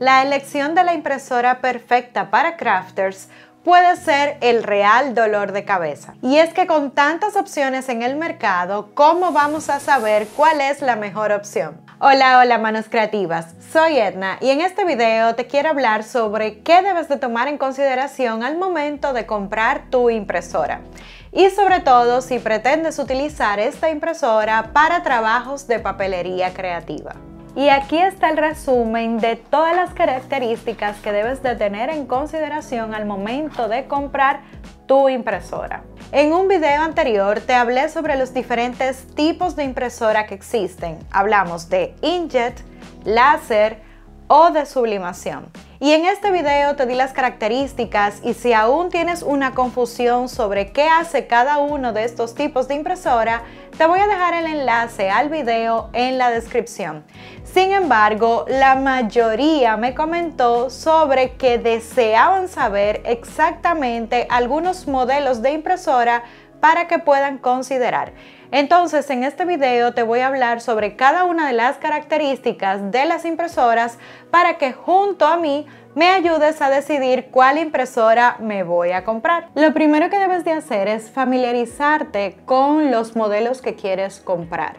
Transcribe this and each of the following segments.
La elección de la impresora perfecta para crafters puede ser el real dolor de cabeza. Y es que con tantas opciones en el mercado, ¿cómo vamos a saber cuál es la mejor opción? Hola, hola manos creativas, soy Edna y en este video te quiero hablar sobre qué debes de tomar en consideración al momento de comprar tu impresora. Y sobre todo si pretendes utilizar esta impresora para trabajos de papelería creativa. Y aquí está el resumen de todas las características que debes de tener en consideración al momento de comprar tu impresora. En un video anterior te hablé sobre los diferentes tipos de impresora que existen. Hablamos de inkjet, láser o de sublimación. Y en este video te di las características y si aún tienes una confusión sobre qué hace cada uno de estos tipos de impresora, te voy a dejar el enlace al video en la descripción. Sin embargo, la mayoría me comentó sobre que deseaban saber exactamente algunos modelos de impresora para que puedan considerar. Entonces, en este video te voy a hablar sobre cada una de las características de las impresoras para que junto a mí me ayudes a decidir cuál impresora me voy a comprar. Lo primero que debes de hacer es familiarizarte con los modelos que quieres comprar.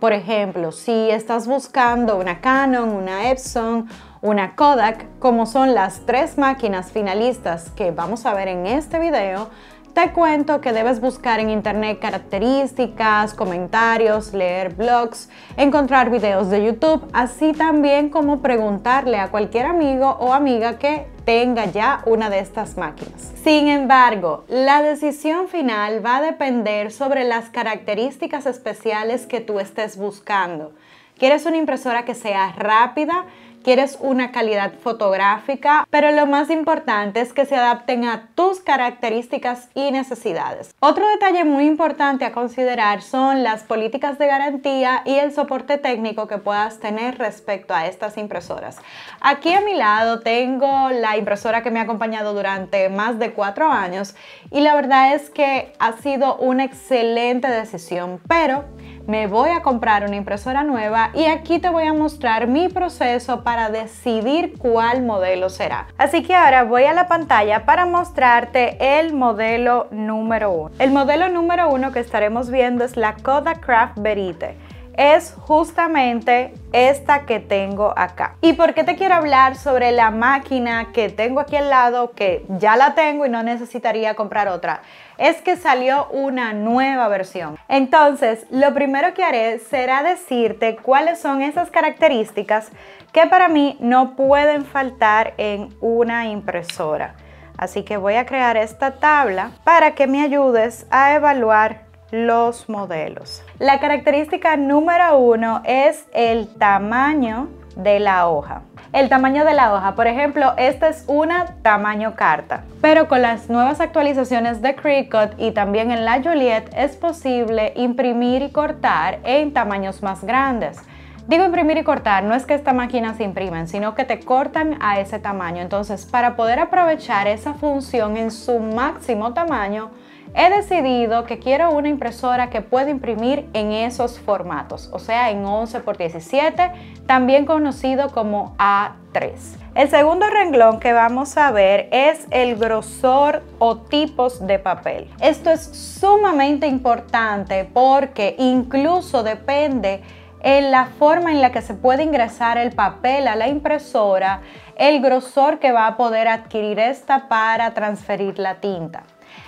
Por ejemplo, si estás buscando una Canon, una Epson, una Kodak, como son las tres máquinas finalistas que vamos a ver en este video, te cuento que debes buscar en internet características, comentarios, leer blogs, encontrar videos de YouTube, así también como preguntarle a cualquier amigo o amiga que tenga ya una de estas máquinas. Sin embargo, la decisión final va a depender sobre las características especiales que tú estés buscando. ¿Quieres una impresora que sea rápida? Quieres una calidad fotográfica, pero lo más importante es que se adapten a tus características y necesidades. Otro detalle muy importante a considerar son las políticas de garantía y el soporte técnico que puedas tener respecto a estas impresoras. Aquí a mi lado tengo la impresora que me ha acompañado durante más de cuatro años y la verdad es que ha sido una excelente decisión, pero me voy a comprar una impresora nueva y aquí te voy a mostrar mi proceso para decidir cuál modelo será. Así que ahora voy a la pantalla para mostrarte el modelo número uno. El modelo número uno que estaremos viendo es la Kodak Craft Verite es justamente esta que tengo acá. ¿Y por qué te quiero hablar sobre la máquina que tengo aquí al lado, que ya la tengo y no necesitaría comprar otra? Es que salió una nueva versión. Entonces, lo primero que haré será decirte cuáles son esas características que para mí no pueden faltar en una impresora. Así que voy a crear esta tabla para que me ayudes a evaluar los modelos. La característica número uno es el tamaño de la hoja. El tamaño de la hoja, por ejemplo, esta es una tamaño carta, pero con las nuevas actualizaciones de Cricut y también en la Juliet es posible imprimir y cortar en tamaños más grandes. Digo imprimir y cortar, no es que esta máquina se imprimen, sino que te cortan a ese tamaño. Entonces, para poder aprovechar esa función en su máximo tamaño, he decidido que quiero una impresora que pueda imprimir en esos formatos, o sea, en 11 x 17, también conocido como A3. El segundo renglón que vamos a ver es el grosor o tipos de papel. Esto es sumamente importante porque incluso depende en la forma en la que se puede ingresar el papel a la impresora, el grosor que va a poder adquirir esta para transferir la tinta.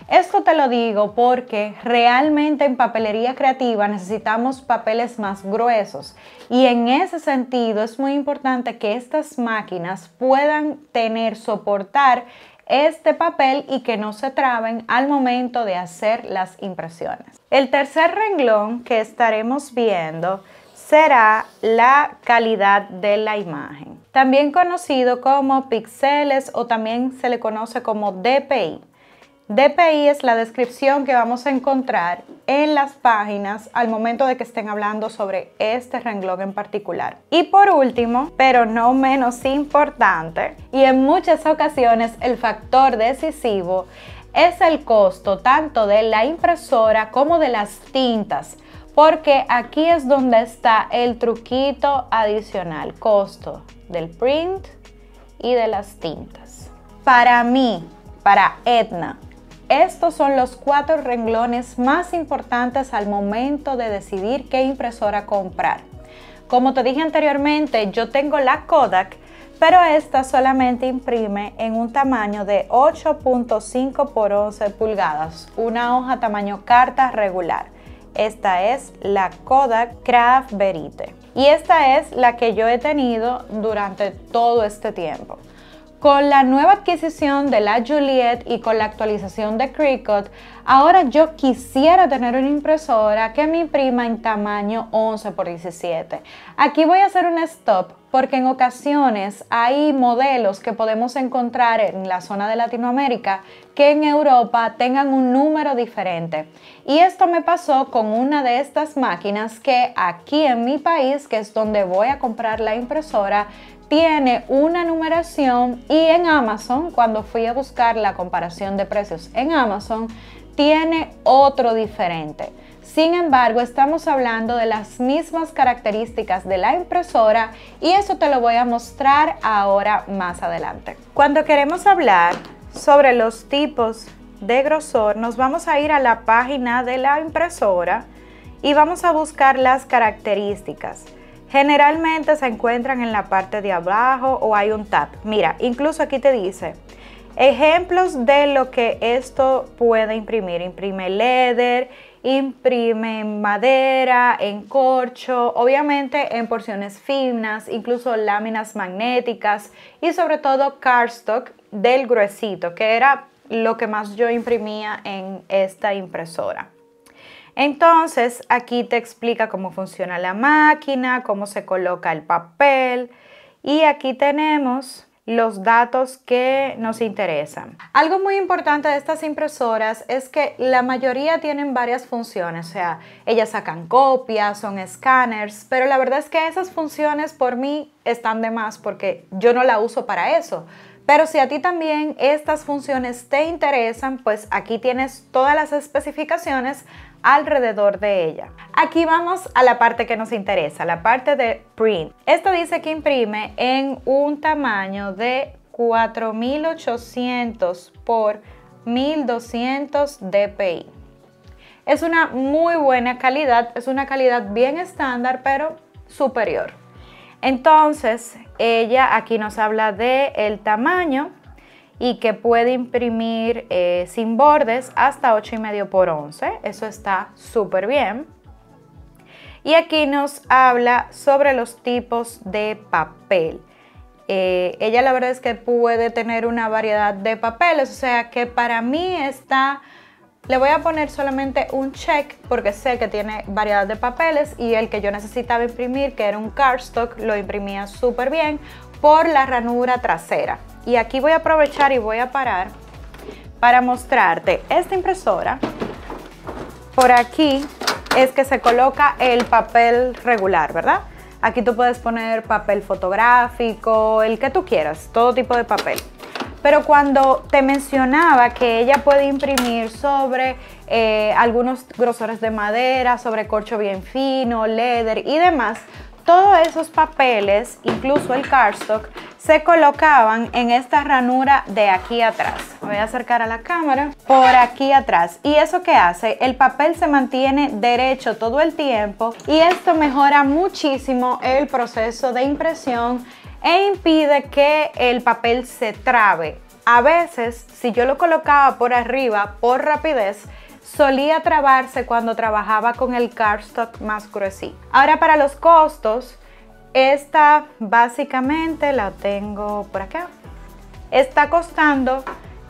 Esto te lo digo porque realmente en papelería creativa necesitamos papeles más gruesos y en ese sentido es muy importante que estas máquinas puedan tener, soportar este papel y que no se traben al momento de hacer las impresiones. El tercer renglón que estaremos viendo será la calidad de la imagen, también conocido como píxeles o también se le conoce como DPI. DPI es la descripción que vamos a encontrar en las páginas al momento de que estén hablando sobre este renglón en particular. Y por último, pero no menos importante, y en muchas ocasiones el factor decisivo es el costo tanto de la impresora como de las tintas, porque aquí es donde está el truquito adicional, costo del print y de las tintas. Para mí, para Edna, estos son los cuatro renglones más importantes al momento de decidir qué impresora comprar. Como te dije anteriormente, yo tengo la Kodak, pero esta solamente imprime en un tamaño de 8.5 por 11 pulgadas, una hoja tamaño carta regular. Esta es la Kodak Craft Verite y esta es la que yo he tenido durante todo este tiempo. Con la nueva adquisición de la Juliet y con la actualización de Cricut, ahora yo quisiera tener una impresora que me imprima en tamaño 11 x 17. Aquí voy a hacer un stop porque en ocasiones hay modelos que podemos encontrar en la zona de Latinoamérica que en Europa tengan un número diferente. Y esto me pasó con una de estas máquinas que aquí en mi país, que es donde voy a comprar la impresora, tiene una numeración y en Amazon, cuando fui a buscar la comparación de precios en Amazon, tiene otro diferente. Sin embargo, estamos hablando de las mismas características de la impresora y eso te lo voy a mostrar ahora más adelante. Cuando queremos hablar sobre los tipos de grosor, nos vamos a ir a la página de la impresora y vamos a buscar las características. Generalmente se encuentran en la parte de abajo o hay un tab. Mira, incluso aquí te dice ejemplos de lo que esto puede imprimir. Imprime leather, imprime madera, en corcho, obviamente en porciones finas, incluso láminas magnéticas y sobre todo cardstock del gruesito, que era lo que más yo imprimía en esta impresora. Entonces, aquí te explica cómo funciona la máquina, cómo se coloca el papel y aquí tenemos los datos que nos interesan. Algo muy importante de estas impresoras es que la mayoría tienen varias funciones, o sea, ellas sacan copias, son escáneres, pero la verdad es que esas funciones por mí están de más porque yo no la uso para eso. Pero si a ti también estas funciones te interesan, pues aquí tienes todas las especificaciones alrededor de ella. Aquí vamos a la parte que nos interesa, la parte de print. Esto dice que imprime en un tamaño de 4800 por 1200 dpi. Es una muy buena calidad, es una calidad bien estándar, pero superior. Entonces, ella aquí nos habla de el tamaño y que puede imprimir eh, sin bordes hasta 8,5 por 11. Eso está súper bien. Y aquí nos habla sobre los tipos de papel. Eh, ella la verdad es que puede tener una variedad de papeles, o sea que para mí está... Le voy a poner solamente un check porque sé que tiene variedad de papeles y el que yo necesitaba imprimir, que era un cardstock, lo imprimía súper bien por la ranura trasera. Y aquí voy a aprovechar y voy a parar para mostrarte esta impresora. Por aquí es que se coloca el papel regular, ¿verdad? Aquí tú puedes poner papel fotográfico, el que tú quieras, todo tipo de papel. Pero cuando te mencionaba que ella puede imprimir sobre eh, algunos grosores de madera, sobre corcho bien fino, leather y demás, todos esos papeles, incluso el cardstock, se colocaban en esta ranura de aquí atrás. voy a acercar a la cámara. Por aquí atrás. ¿Y eso qué hace? El papel se mantiene derecho todo el tiempo y esto mejora muchísimo el proceso de impresión e impide que el papel se trabe. A veces, si yo lo colocaba por arriba por rapidez, solía trabarse cuando trabajaba con el cardstock más gruesito. Ahora para los costos, esta básicamente la tengo por acá. Está costando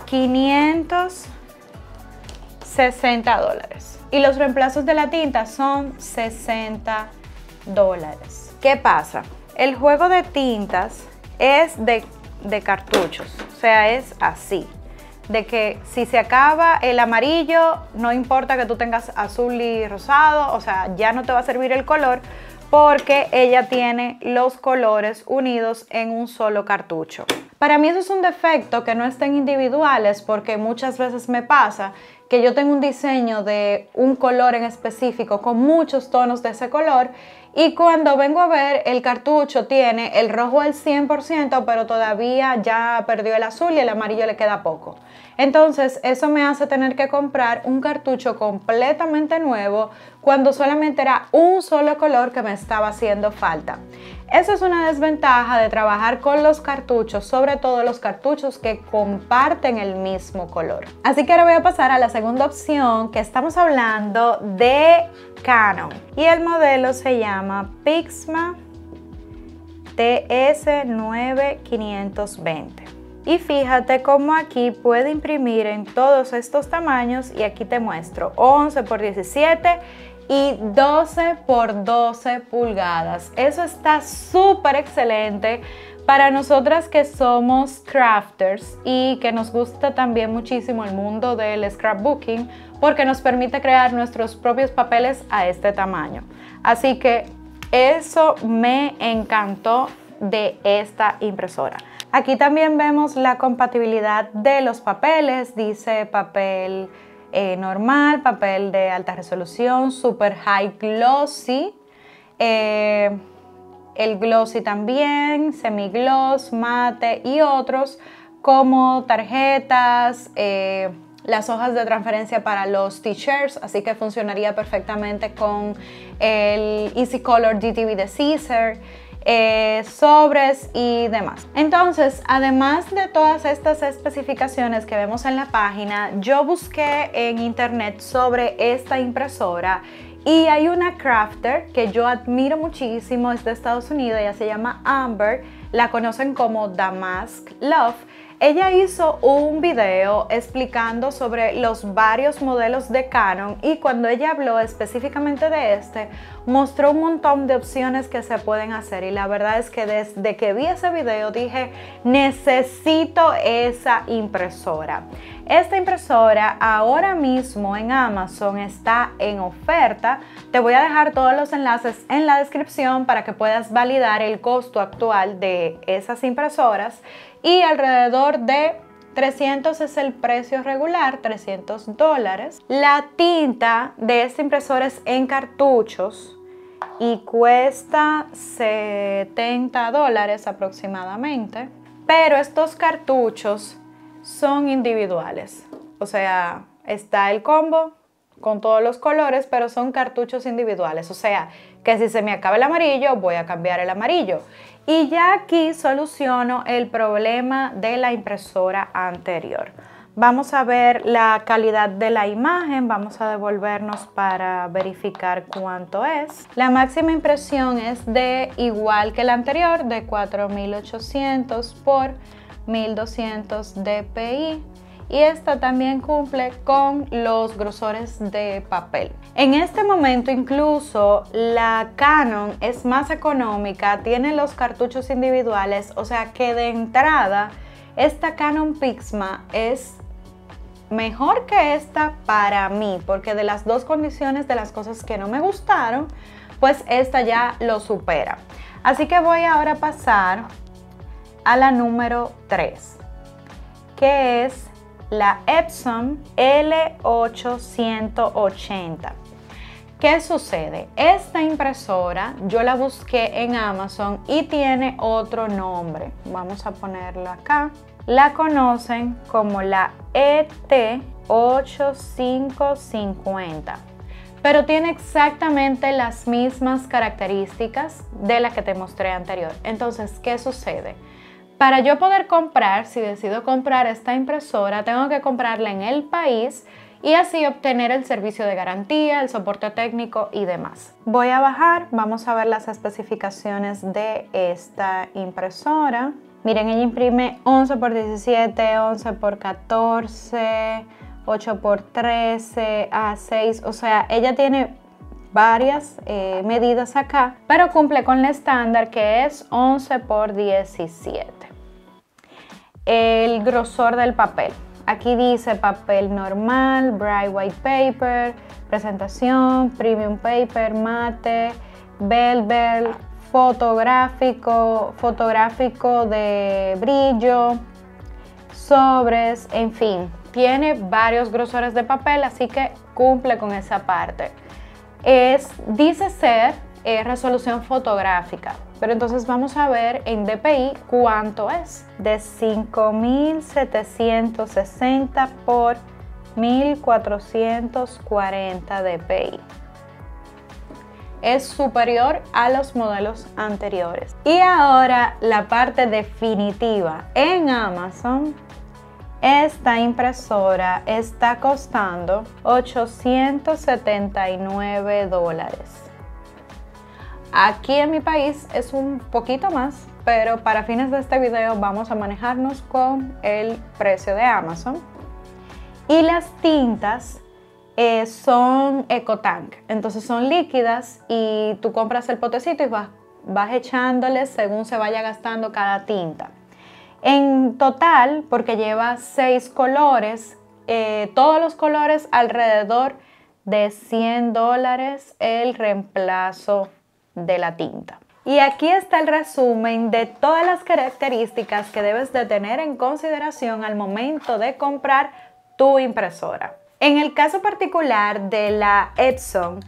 560 dólares. Y los reemplazos de la tinta son 60 dólares. ¿Qué pasa? El juego de tintas es de, de cartuchos, o sea, es así de que si se acaba el amarillo, no importa que tú tengas azul y rosado, o sea, ya no te va a servir el color porque ella tiene los colores unidos en un solo cartucho. Para mí eso es un defecto que no estén individuales porque muchas veces me pasa que yo tengo un diseño de un color en específico con muchos tonos de ese color y cuando vengo a ver el cartucho tiene el rojo al 100% pero todavía ya perdió el azul y el amarillo le queda poco. Entonces eso me hace tener que comprar un cartucho completamente nuevo cuando solamente era un solo color que me estaba haciendo falta. Eso es una desventaja de trabajar con los cartuchos, sobre todo los cartuchos que comparten el mismo color. Así que ahora voy a pasar a la segunda opción que estamos hablando de Canon y el modelo se llama Pixma TS9520. Y fíjate cómo aquí puede imprimir en todos estos tamaños y aquí te muestro 11 por 17 y 12 por 12 pulgadas. Eso está súper excelente para nosotras que somos crafters y que nos gusta también muchísimo el mundo del scrapbooking porque nos permite crear nuestros propios papeles a este tamaño. Así que eso me encantó de esta impresora. Aquí también vemos la compatibilidad de los papeles, dice papel eh, normal, papel de alta resolución, super high glossy, eh, el glossy también, semi gloss, mate y otros como tarjetas, eh, las hojas de transferencia para los t-shirts, así que funcionaría perfectamente con el Easy Color DTV de Caesar. Eh, sobres y demás. Entonces, además de todas estas especificaciones que vemos en la página, yo busqué en internet sobre esta impresora y hay una crafter que yo admiro muchísimo, es de Estados Unidos, ella se llama Amber, la conocen como Damask Love ella hizo un video explicando sobre los varios modelos de Canon y cuando ella habló específicamente de este, mostró un montón de opciones que se pueden hacer y la verdad es que desde que vi ese video dije, necesito esa impresora. Esta impresora ahora mismo en Amazon está en oferta. Te voy a dejar todos los enlaces en la descripción para que puedas validar el costo actual de esas impresoras y alrededor de 300 es el precio regular, 300 dólares. La tinta de esta impresora es en cartuchos y cuesta 70 dólares aproximadamente. Pero estos cartuchos son individuales. O sea, está el combo con todos los colores, pero son cartuchos individuales. O sea, que si se me acaba el amarillo, voy a cambiar el amarillo. Y ya aquí soluciono el problema de la impresora anterior. Vamos a ver la calidad de la imagen, vamos a devolvernos para verificar cuánto es. La máxima impresión es de igual que la anterior, de 4800 por 1200 dpi y esta también cumple con los grosores de papel. En este momento incluso la Canon es más económica, tiene los cartuchos individuales, o sea que de entrada esta Canon Pixma es mejor que esta para mí, porque de las dos condiciones de las cosas que no me gustaron, pues esta ya lo supera. Así que voy ahora a pasar a la número 3, que es la Epson L880. ¿Qué sucede? Esta impresora yo la busqué en Amazon y tiene otro nombre. Vamos a ponerla acá. La conocen como la ET8550 pero tiene exactamente las mismas características de la que te mostré anterior. Entonces, ¿qué sucede? Para yo poder comprar, si decido comprar esta impresora, tengo que comprarla en el país y así obtener el servicio de garantía, el soporte técnico y demás. Voy a bajar, vamos a ver las especificaciones de esta impresora. Miren, ella imprime 11 x 17, 11 x 14, 8 x 13, A6, o sea, ella tiene varias eh, medidas acá, pero cumple con el estándar que es 11 x 17 el grosor del papel. Aquí dice papel normal, bright white paper, presentación, premium paper, mate, velvet, fotográfico, fotográfico de brillo, sobres, en fin, tiene varios grosores de papel, así que cumple con esa parte. Es, dice ser eh, resolución fotográfica, pero entonces vamos a ver en DPI cuánto es. De 5760 por 1440 DPI es superior a los modelos anteriores. Y ahora la parte definitiva. En Amazon, esta impresora está costando 879 dólares. Aquí en mi país es un poquito más, pero para fines de este video vamos a manejarnos con el precio de Amazon. Y las tintas eh, son EcoTank, entonces son líquidas y tú compras el potecito y vas, vas echándoles según se vaya gastando cada tinta. En total, porque lleva seis colores, eh, todos los colores alrededor de 100 dólares el reemplazo de la tinta. Y aquí está el resumen de todas las características que debes de tener en consideración al momento de comprar tu impresora. En el caso particular de la Epson,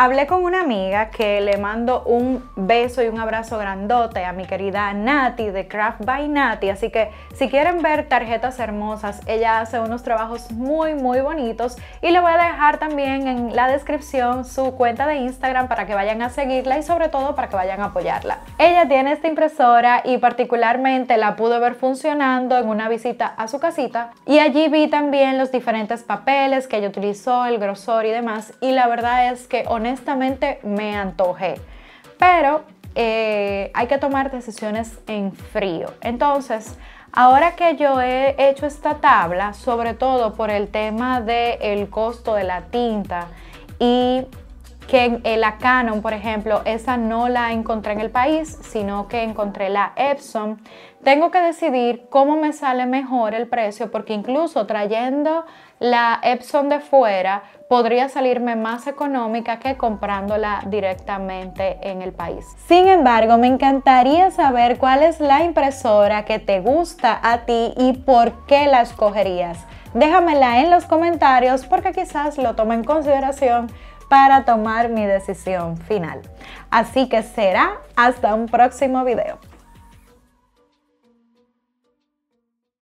Hablé con una amiga que le mando un beso y un abrazo grandote a mi querida Nati de Craft by Nati. Así que si quieren ver tarjetas hermosas, ella hace unos trabajos muy muy bonitos y le voy a dejar también en la descripción su cuenta de Instagram para que vayan a seguirla y sobre todo para que vayan a apoyarla. Ella tiene esta impresora y particularmente la pude ver funcionando en una visita a su casita y allí vi también los diferentes papeles que ella utilizó, el grosor y demás y la verdad es que honestamente honestamente me antojé. Pero eh, hay que tomar decisiones en frío. Entonces, ahora que yo he hecho esta tabla, sobre todo por el tema del el costo de la tinta y que en la Canon, por ejemplo, esa no la encontré en el país, sino que encontré la Epson. Tengo que decidir cómo me sale mejor el precio, porque incluso trayendo la Epson de fuera podría salirme más económica que comprándola directamente en el país. Sin embargo, me encantaría saber cuál es la impresora que te gusta a ti y por qué la escogerías. Déjamela en los comentarios porque quizás lo tome en consideración para tomar mi decisión final. Así que será hasta un próximo video.